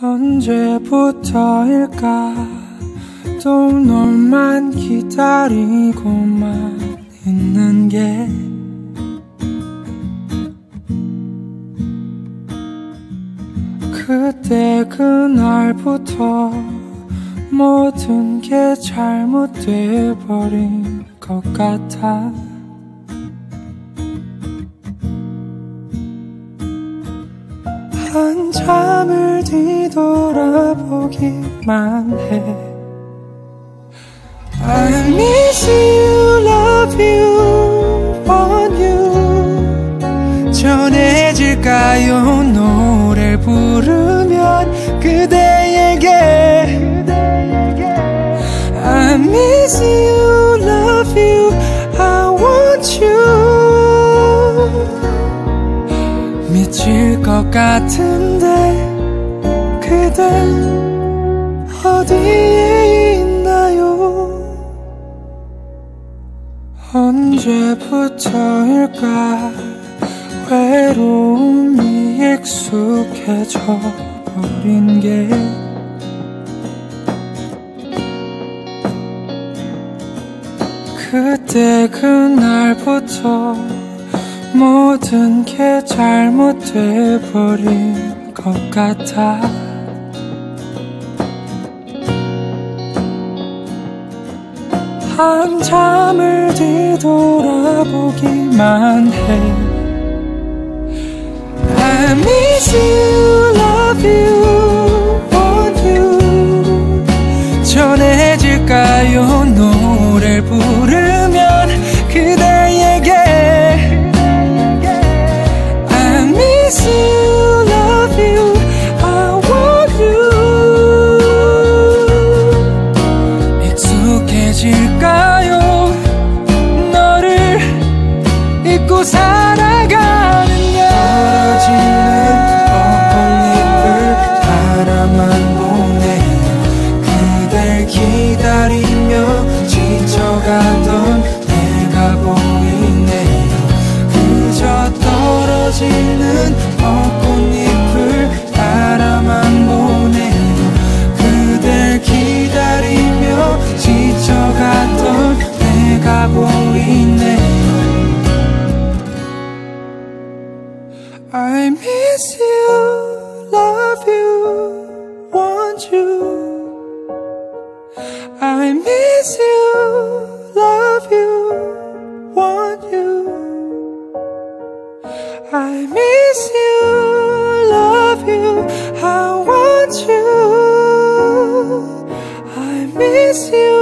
언제부터일까? 또 너만 기다리고만 있는 게 그때 그날부터 모든 게 잘못돼 버린 것 같아 한참을 뒤돌아보기만 해 I miss you, love you, want you 전해질까요 노래를 부르면 그대에게 I miss you, 미칠 것 같은데 그대 어디에 있나요? 언제부터일까? 외로움이 익숙해져 버린 게 그때 그날부터 모든 게 잘못돼 버린 것 같아. 한참을 뒤돌아보기만 해 잊고 살아가는 게 떨어지는 벚꽃잎을 바라만 보네. 그댈 기다리며 지쳐가던 내가 보이네. 그저 떨어지는 miss you, love you, want you. I miss you, love you, want you. I miss you, love you, I want you. I miss you